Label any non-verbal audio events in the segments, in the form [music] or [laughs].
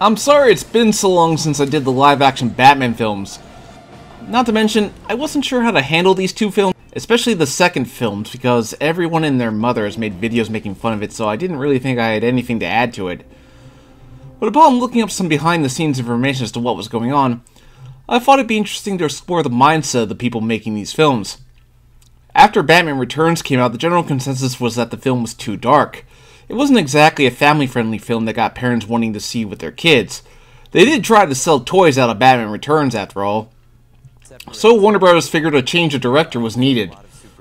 I'm sorry it's been so long since I did the live action Batman films. Not to mention, I wasn't sure how to handle these two films, especially the second films, because everyone and their mother has made videos making fun of it, so I didn't really think I had anything to add to it. But upon looking up some behind the scenes information as to what was going on, I thought it'd be interesting to explore the mindset of the people making these films. After Batman Returns came out, the general consensus was that the film was too dark. It wasn't exactly a family friendly film that got parents wanting to see with their kids. They did try to sell toys out of Batman Returns, after all. So Warner Bros. figured a change of director was needed.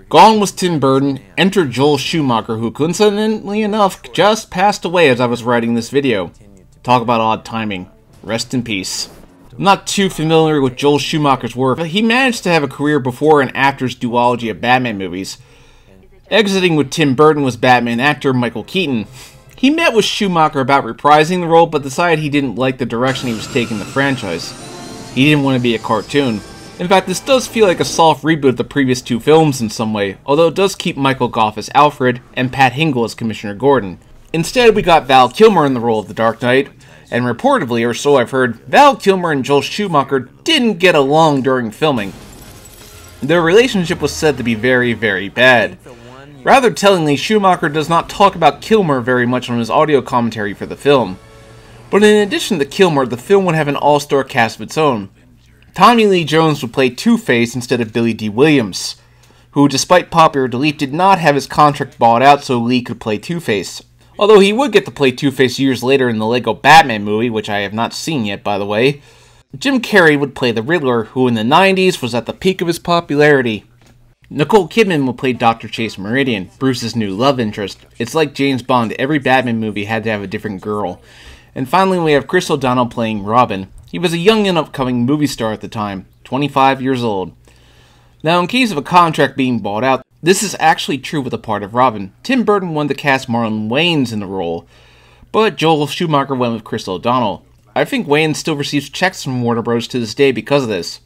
Gone was Tim Burton, entered Joel Schumacher, who coincidentally enough just passed away as I was writing this video. Talk about odd timing. Rest in peace. I'm not too familiar with Joel Schumacher's work, but he managed to have a career before and after his duology of Batman movies. Exiting with Tim Burton was Batman actor Michael Keaton. He met with Schumacher about reprising the role, but decided he didn't like the direction he was taking the franchise. He didn't want to be a cartoon. In fact, this does feel like a soft reboot of the previous two films in some way, although it does keep Michael Gough as Alfred and Pat Hingle as Commissioner Gordon. Instead, we got Val Kilmer in the role of the Dark Knight, and reportedly, or so I've heard, Val Kilmer and Joel Schumacher didn't get along during filming. Their relationship was said to be very, very bad. Rather tellingly, Schumacher does not talk about Kilmer very much on his audio commentary for the film. But in addition to Kilmer, the film would have an all-star cast of its own. Tommy Lee Jones would play Two-Face instead of Billy Dee Williams, who, despite popular belief, did not have his contract bought out so Lee could play Two-Face. Although he would get to play Two-Face years later in the Lego Batman movie, which I have not seen yet, by the way. Jim Carrey would play the Riddler, who in the 90s was at the peak of his popularity. Nicole Kidman will play Dr. Chase Meridian, Bruce's new love interest. It's like James Bond, every Batman movie had to have a different girl. And finally, we have Chris O'Donnell playing Robin. He was a young and upcoming movie star at the time, 25 years old. Now, in case of a contract being bought out, this is actually true with the part of Robin. Tim Burton wanted to cast Marlon Wayans in the role, but Joel Schumacher went with Chris O'Donnell. I think Wayans still receives checks from Warner Bros. to this day because of this.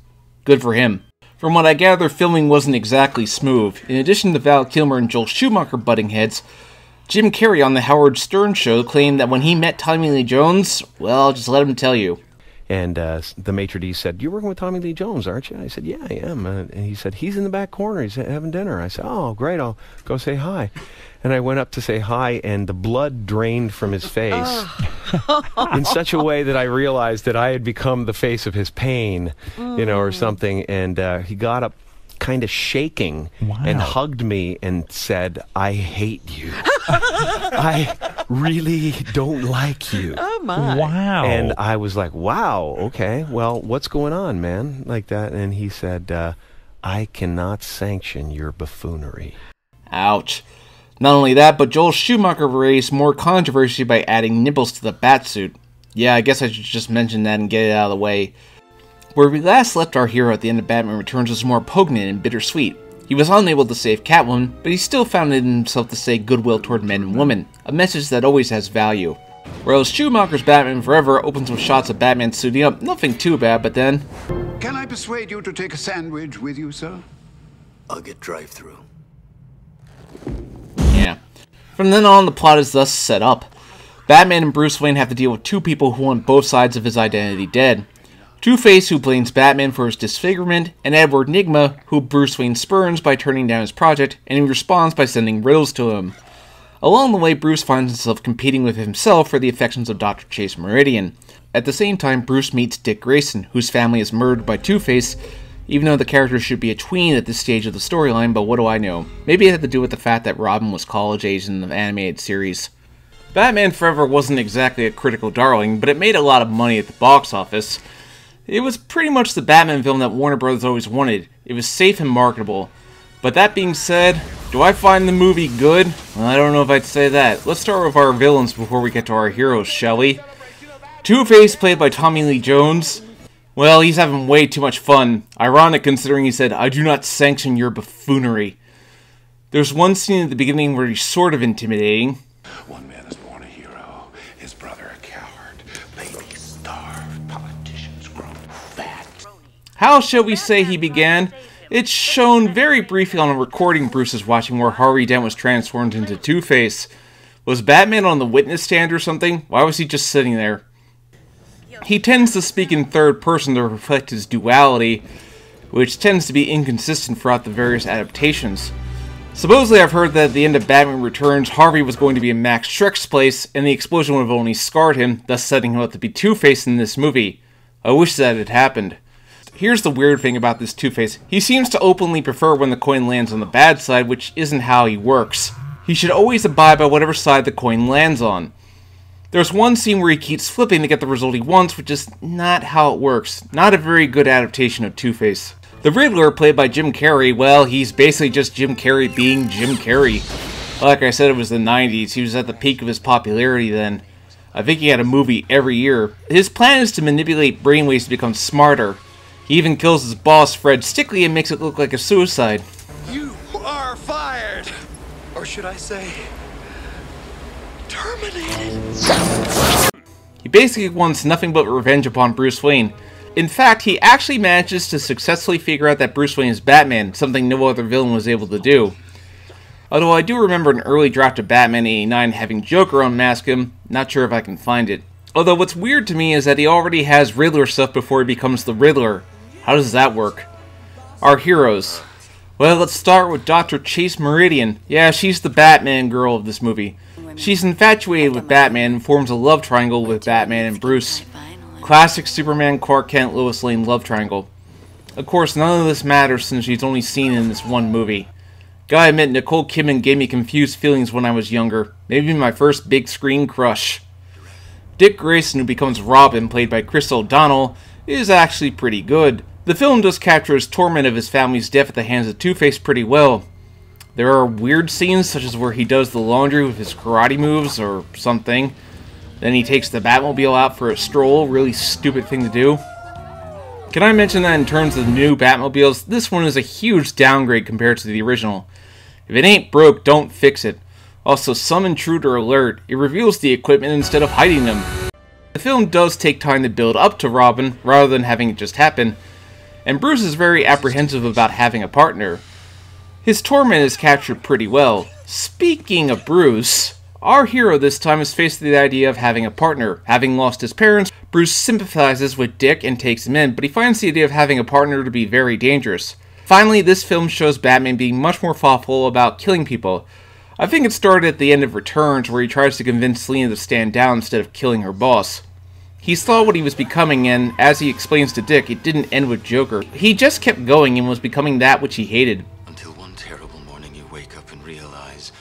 Good for him. From what I gather, filming wasn't exactly smooth. In addition to Val Kilmer and Joel Schumacher butting heads, Jim Carrey on the Howard Stern show claimed that when he met Tommy Lee Jones, well, just let him tell you. And uh, the maitre d' said, "You're working with Tommy Lee Jones, aren't you?" I said, "Yeah, I am." Uh, and he said, "He's in the back corner. He's having dinner." I said, "Oh, great! I'll go say hi." And I went up to say hi, and the blood drained from his face in such a way that I realized that I had become the face of his pain, you know, or something. And uh, he got up, kind of shaking, Wow. and hugged me and said, "I hate you. [laughs] I really don't like you." Oh my. Wow. And I was like, wow, okay, well, what's going on, man? Like that. And he said, uh, I cannot sanction your buffoonery. Ouch. Not only that, but Joel Schumacher raised more controversy by adding nipples to the batsuit. Yeah, I guess I should just mention that and get it out of the way. Where we last left our hero at the end of Batman Returns was more poignant and bittersweet. He was unable to save Catwoman, but he still found it in himself to say goodwill toward men and women, a message that always has value. Whereas Schumacher's Batman Forever opens with shots of Batman suiting up, nothing too bad, but then, Can I persuade you to take a sandwich with you, sir? I'll get drive through. Yeah. From then on, the plot is thus set up. Batman and Bruce Wayne have to deal with two people who want both sides of his identity dead. Two-Face, who blames Batman for his disfigurement, and Edward Nygma, who Bruce Wayne spurns by turning down his project, and he responds by sending riddles to him. Along the way, Bruce finds himself competing with himself for the affections of Dr. Chase Meridian. At the same time, Bruce meets Dick Grayson, whose family is murdered by Two-Face, even though the character should be a tween at this stage of the storyline, but what do I know? Maybe it had to do with the fact that Robin was college age in the animated series. Batman Forever wasn't exactly a critical darling, but it made a lot of money at the box office. It was pretty much the Batman film that Warner Bros. always wanted. It was safe and marketable. But that being said, do I find the movie good? Well, I don't know if I'd say that. Let's start with our villains before we get to our heroes, shall we? Two-Face, played by Tommy Lee Jones. Well, he's having way too much fun. Ironic considering he said, I do not sanction your buffoonery. There's one scene at the beginning where he's sort of intimidating. How shall we say he began? It's shown very briefly on a recording Bruce is watching where Harvey Dent was transformed into Two Face. Was Batman on the witness stand or something? Why was he just sitting there? He tends to speak in third person to reflect his duality, which tends to be inconsistent throughout the various adaptations. Supposedly, I've heard that at the end of Batman Returns, Harvey was going to be in Max Shreck's place, and the explosion would have only scarred him, thus setting him up to be Two-Face in this movie. I wish that had happened. Here's the weird thing about this Two-Face. He seems to openly prefer when the coin lands on the bad side, which isn't how he works. He should always abide by whatever side the coin lands on. There's one scene where he keeps flipping to get the result he wants, which is not how it works. Not a very good adaptation of Two-Face. The Riddler, played by Jim Carrey, well, he's basically just Jim Carrey being Jim Carrey. Like I said, it was the 90s. He was at the peak of his popularity then. I think he had a movie every year. His plan is to manipulate brainwaves to become smarter. He even kills his boss, Fred Stickley, and makes it look like a suicide. You are fired! Or should I say, terminated? He basically wants nothing but revenge upon Bruce Wayne. In fact, he actually manages to successfully figure out that Bruce Wayne is Batman, something no other villain was able to do. Although I do remember an early draft of Batman 89 having Joker unmask him, not sure if I can find it. Although what's weird to me is that he already has Riddler stuff before he becomes the Riddler. How does that work? Our heroes. Well, let's start with Dr. Chase Meridian. Yeah, she's the Batman girl of this movie. She's infatuated with Batman and forms a love triangle with Batman and Bruce. Classic Superman Clark Kent Lois Lane love triangle. Of course, none of this matters since she's only seen in this one movie. Gotta admit, Nicole Kidman gave me confused feelings when I was younger. Maybe my first big screen crush. Dick Grayson, who becomes Robin, played by Chris O'Donnell, is actually pretty good. The film does capture his torment of his family's death at the hands of Two-Face pretty well. There are weird scenes, such as where he does the laundry with his karate moves or something. Then he takes the Batmobile out for a stroll, really stupid thing to do. Can I mention that in terms of the new Batmobiles, this one is a huge downgrade compared to the original. If it ain't broke, don't fix it. Also, some intruder alert, it reveals the equipment instead of hiding them. The film does take time to build up to Robin, rather than having it just happen, and Bruce is very apprehensive about having a partner. His torment is captured pretty well. Speaking of Bruce, our hero this time is faced with the idea of having a partner. Having lost his parents, Bruce sympathizes with Dick and takes him in, but he finds the idea of having a partner to be very dangerous. Finally, this film shows Batman being much more thoughtful about killing people. I think it started at the end of Returns, where he tries to convince Selina to stand down instead of killing her boss. He saw what he was becoming, and as he explains to Dick, it didn't end with Joker. He just kept going and was becoming that which he hated. Until one terrible morning you wake up and realize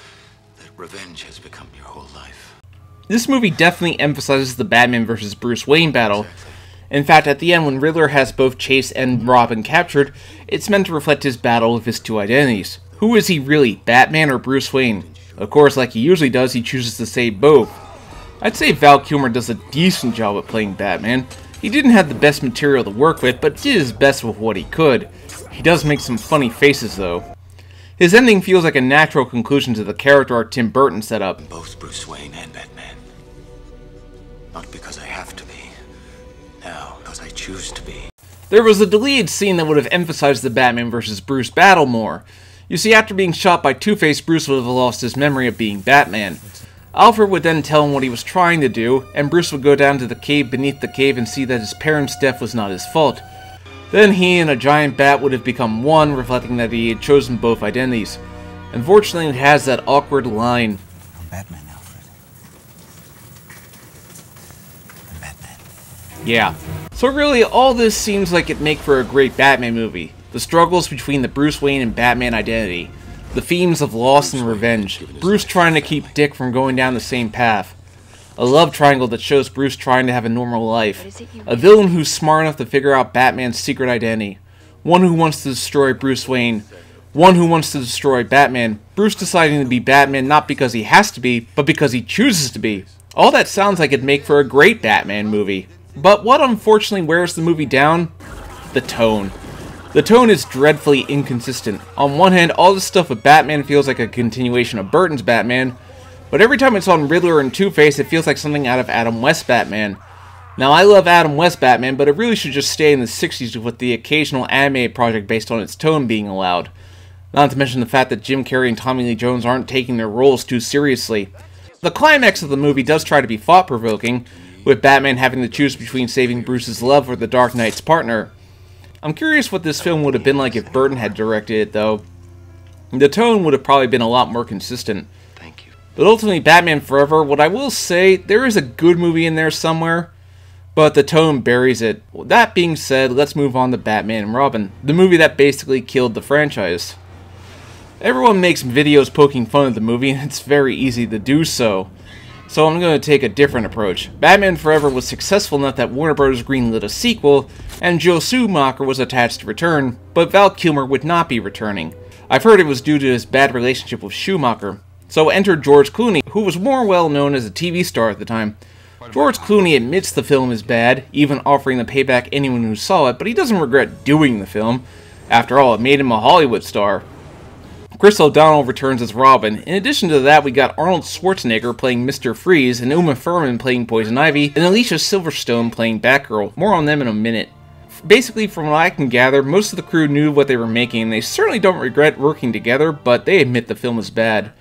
that revenge has become your whole life. This movie definitely emphasizes the Batman vs. Bruce Wayne battle. In fact, at the end, when Riddler has both Chase and Robin captured, it's meant to reflect his battle with his two identities. Who is he really, Batman or Bruce Wayne? Of course, like he usually does, he chooses to say both. I'd say Val Kilmer does a decent job at playing Batman. He didn't have the best material to work with, but did his best with what he could. He does make some funny faces, though. His ending feels like a natural conclusion to the character arc Tim Burton set up. Both Bruce Wayne and Batman. Not because I have to be. Now, because I choose to be. There was a deleted scene that would have emphasized the Batman vs. Bruce battle more. You see, after being shot by Two-Face, Bruce would have lost his memory of being Batman. Alfred would then tell him what he was trying to do, and Bruce would go down to the cave beneath the cave and see that his parents' death was not his fault. Then he and a giant bat would have become one, reflecting that he had chosen both identities. Unfortunately, it has that awkward line. I'm Batman, Alfred. I'm Batman. Yeah. So really, all this seems like it'd make for a great Batman movie. The struggles between the Bruce Wayne and Batman identity. The themes of loss and revenge. Bruce trying to keep Dick from going down the same path. A love triangle that shows Bruce trying to have a normal life. A villain who's smart enough to figure out Batman's secret identity. One who wants to destroy Bruce Wayne. One who wants to destroy Batman. Bruce deciding to be Batman not because he has to be, but because he chooses to be. All that sounds like it'd make for a great Batman movie. But what unfortunately wears the movie down? The tone. The tone is dreadfully inconsistent. On one hand, all this stuff with Batman feels like a continuation of Burton's Batman, but every time it's on Riddler and Two-Face, it feels like something out of Adam West Batman. Now, I love Adam West Batman, but it really should just stay in the 60s with the occasional anime project based on its tone being allowed. Not to mention the fact that Jim Carrey and Tommy Lee Jones aren't taking their roles too seriously. The climax of the movie does try to be thought-provoking, with Batman having to choose between saving Bruce's love or the Dark Knight's partner. I'm curious what this film would have been like if Burton had directed it, though. The tone would have probably been a lot more consistent. Thank you. But ultimately, Batman Forever, what I will say, there is a good movie in there somewhere, but the tone buries it. That being said, let's move on to Batman and Robin, the movie that basically killed the franchise. Everyone makes videos poking fun at the movie, and it's very easy to do so. So I'm going to take a different approach. Batman Forever was successful enough that Warner Bros. greenlit a sequel, and Joe Schumacher was attached to return, but Val Kilmer would not be returning. I've heard it was due to his bad relationship with Schumacher. So entered George Clooney, who was more well known as a TV star at the time. George Clooney admits the film is bad, even offering to pay back anyone who saw it, but he doesn't regret doing the film. After all, it made him a Hollywood star. Chris O'Donnell returns as Robin. In addition to that, we got Arnold Schwarzenegger playing Mr. Freeze, and Uma Thurman playing Poison Ivy, and Alicia Silverstone playing Batgirl. More on them in a minute. Basically, from what I can gather, most of the crew knew what they were making, and they certainly don't regret working together, but they admit the film is bad.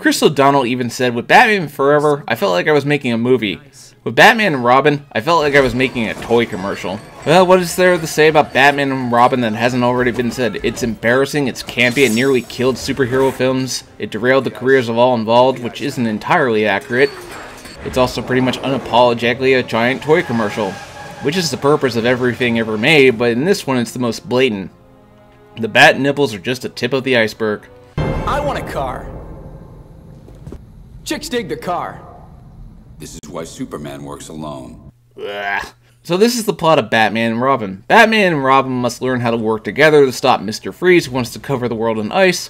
Chris O'Donnell even said, with Batman Forever, I felt like I was making a movie. With Batman and Robin, I felt like I was making a toy commercial. Well, what is there to say about Batman and Robin that hasn't already been said? It's embarrassing, it's campy, it nearly killed superhero films, it derailed the careers of all involved, which isn't entirely accurate. It's also pretty much unapologetically a giant toy commercial, which is the purpose of everything ever made, but in this one it's the most blatant. The bat nipples are just a tip of the iceberg. I want a car. Chicks dig the car. This is why Superman works alone. Ugh. So this is the plot of Batman and Robin. Batman and Robin must learn how to work together to stop Mr. Freeze, who wants to cover the world in ice,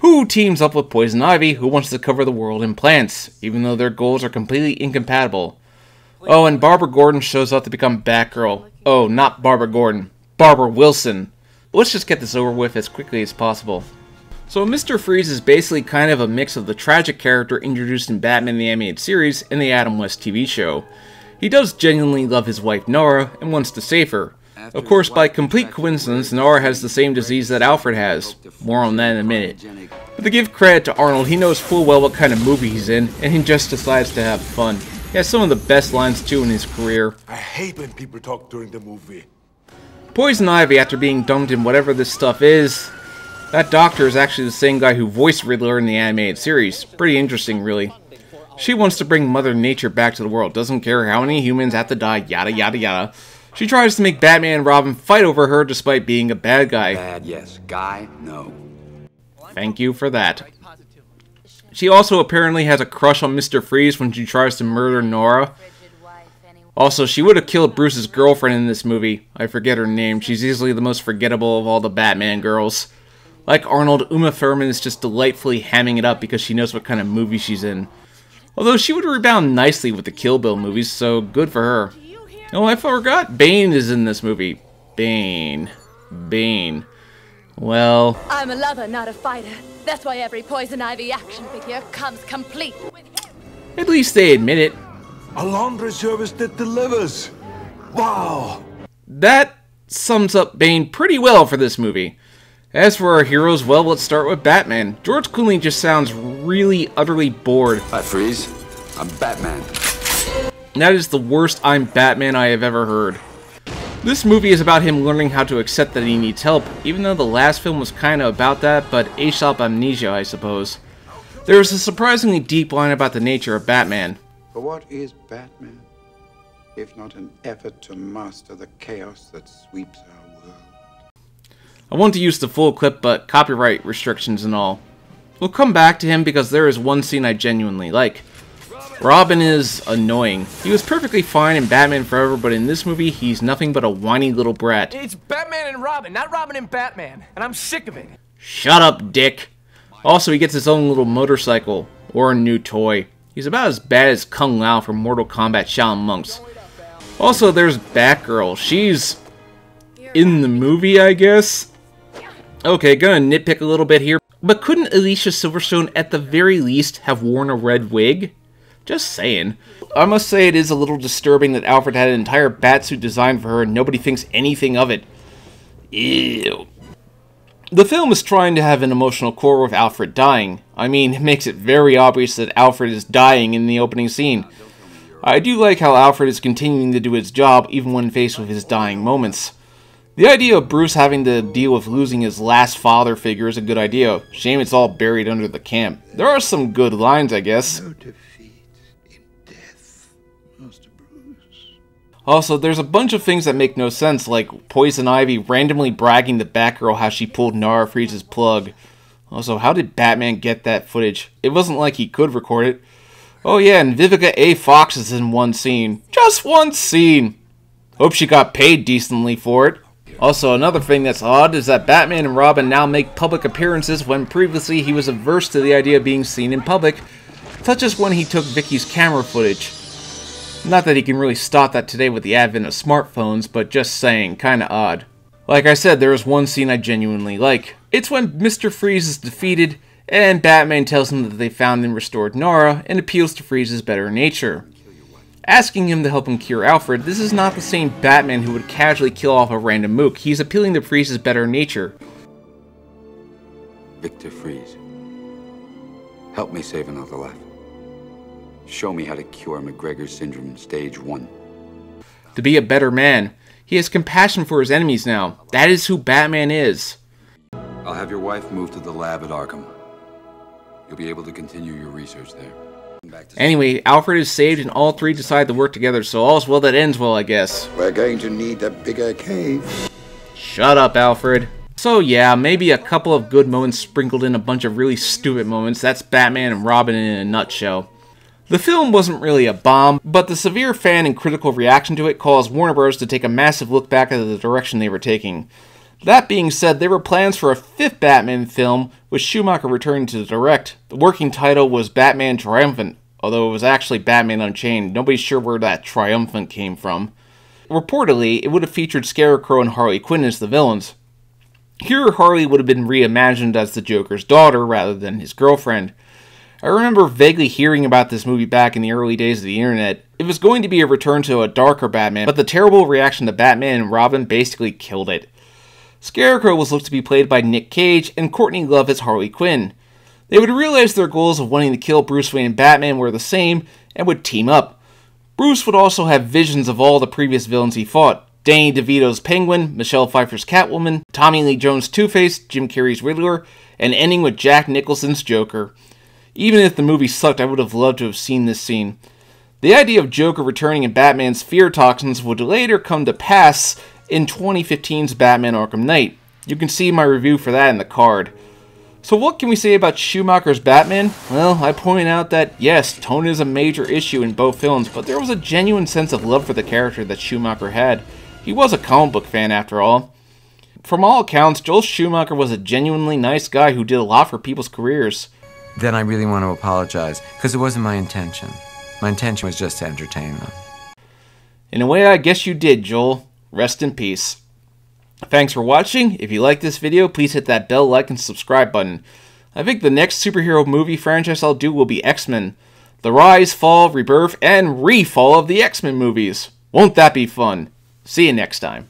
who teams up with Poison Ivy, who wants to cover the world in plants, even though their goals are completely incompatible. Oh, and Barbara Gordon shows up to become Batgirl. Oh, not Barbara Gordon. Barbara Wilson. Let's just get this over with as quickly as possible. So Mr. Freeze is basically kind of a mix of the tragic character introduced in Batman the Animated Series and the Adam West TV show. He does genuinely love his wife Nora and wants to save her. Of course, by complete coincidence, Nora has the same disease that Alfred has. More on that in a minute. But to give credit to Arnold, he knows full well what kind of movie he's in, and he just decides to have fun. He has some of the best lines too in his career. I hate when people talk during the movie. Poison Ivy, after being dumped in whatever this stuff is, that doctor is actually the same guy who voiced Riddler in the animated series. Pretty interesting, really. She wants to bring Mother Nature back to the world, doesn't care how many humans have to die, yada yada yada. She tries to make Batman and Robin fight over her despite being a bad guy. Bad, yes. Guy, no. Thank you for that. She also apparently has a crush on Mr. Freeze when she tries to murder Nora. Also, she would have killed Bruce's girlfriend in this movie. I forget her name. She's easily the most forgettable of all the Batman girls. Like Arnold, Uma Thurman is just delightfully hamming it up because she knows what kind of movie she's in. Although she would rebound nicely with the Kill Bill movies, so good for her. Oh, I forgot. Bane is in this movie. Bane. Bane. Well, I'm a lover, not a fighter. That's why every Poison Ivy action figure comes complete with at least they admit it. A laundry service that delivers. Wow. That sums up Bane pretty well for this movie. As for our heroes, well, let's start with Batman. George Clooney just sounds really, utterly bored. Hi, Freeze. I'm Batman. That is the worst I'm Batman I have ever heard. This movie is about him learning how to accept that he needs help, even though the last film was kinda about that, but Aesop amnesia, I suppose. There is a surprisingly deep line about the nature of Batman. But what is Batman? If not an effort to master the chaos that sweeps our world. I want to use the full clip, but copyright restrictions and all. We'll come back to him because there is one scene I genuinely like. Robin is annoying. He was perfectly fine in Batman Forever, but in this movie, he's nothing but a whiny little brat. It's Batman and Robin, not Robin and Batman. And I'm sick of it. Shut up, dick. Also, he gets his own little motorcycle, or a new toy. He's about as bad as Kung Lao from Mortal Kombat Shaolin Monks. Also, there's Batgirl. She's in the movie, I guess? Okay, gonna nitpick a little bit here, but couldn't Alicia Silverstone at the very least have worn a red wig? Just saying. I must say it is a little disturbing that Alfred had an entire batsuit designed for her and nobody thinks anything of it. Ew. The film is trying to have an emotional core with Alfred dying. I mean, it makes it very obvious that Alfred is dying in the opening scene. I do like how Alfred is continuing to do his job even when faced with his dying moments. The idea of Bruce having to deal with losing his last father figure is a good idea. Shame it's all buried under the camp. There are some good lines, I guess. No defeat death, Also, there's a bunch of things that make no sense, like Poison Ivy randomly bragging to Batgirl how she pulled Nora Freeze's plug. Also, how did Batman get that footage? It wasn't like he could record it. Oh yeah, and Vivica A. Fox is in one scene. Just one scene! Hope she got paid decently for it. Also, another thing that's odd is that Batman and Robin now make public appearances when previously he was averse to the idea of being seen in public, such as when he took Vicky's camera footage. Not that he can really stop that today with the advent of smartphones, but just saying, kinda odd. Like I said, there is one scene I genuinely like. It's when Mr. Freeze is defeated, and Batman tells him that they found and restored Nora, and appeals to Freeze's better nature. Asking him to help him cure Alfred, this is not the same Batman who would casually kill off a random mook. He's appealing to Freeze's better nature. Victor Freeze. Help me save another life. Show me how to cure McGregor syndrome stage 1. To be a better man. He has compassion for his enemies now. That is who Batman is. I'll have your wife move to the lab at Arkham. You'll be able to continue your research there. Back to Anyway, Alfred is saved and all three decide to work together, so all's well that ends well, I guess. We're going to need a bigger cave. Shut up, Alfred. So yeah, maybe a couple of good moments sprinkled in a bunch of really stupid moments. That's Batman and Robin in a nutshell. The film wasn't really a bomb, but the severe fan and critical reaction to it caused Warner Bros. to take a massive look back at the direction they were taking. That being said, there were plans for a fifth Batman film, with Schumacher returning to direct. The working title was Batman Triumphant, although it was actually Batman Unchained. Nobody's sure where that triumphant came from. Reportedly, it would have featured Scarecrow and Harley Quinn as the villains. Here, Harley would have been reimagined as the Joker's daughter rather than his girlfriend. I remember vaguely hearing about this movie back in the early days of the internet. It was going to be a return to a darker Batman, but the terrible reaction to Batman and Robin basically killed it. Scarecrow was looked to be played by Nick Cage, and Courtney Love as Harley Quinn. They would realize their goals of wanting to kill Bruce Wayne and Batman were the same, and would team up. Bruce would also have visions of all the previous villains he fought Danny DeVito's Penguin, Michelle Pfeiffer's Catwoman, Tommy Lee Jones' Two Face, Jim Carrey's Riddler, and ending with Jack Nicholson's Joker. Even if the movie sucked, I would have loved to have seen this scene. The idea of Joker returning in Batman's fear toxins would later come to pass in 2015's Batman Arkham Knight. You can see my review for that in the card. So what can we say about Schumacher's Batman? Well, I point out that yes, tone is a major issue in both films, but there was a genuine sense of love for the character that Schumacher had. He was a comic book fan after all. From all accounts, Joel Schumacher was a genuinely nice guy who did a lot for people's careers. Then I really want to apologize, because it wasn't my intention. My intention was just to entertain them. In a way, I guess you did, Joel. Rest in peace. Thanks for watching. If you like this video, please hit that bell, like, and subscribe button. I think the next superhero movie franchise I'll do will be X-Men. The rise, fall, rebirth, and re-fall of the X-Men movies. Won't that be fun? See you next time.